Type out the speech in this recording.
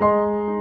Música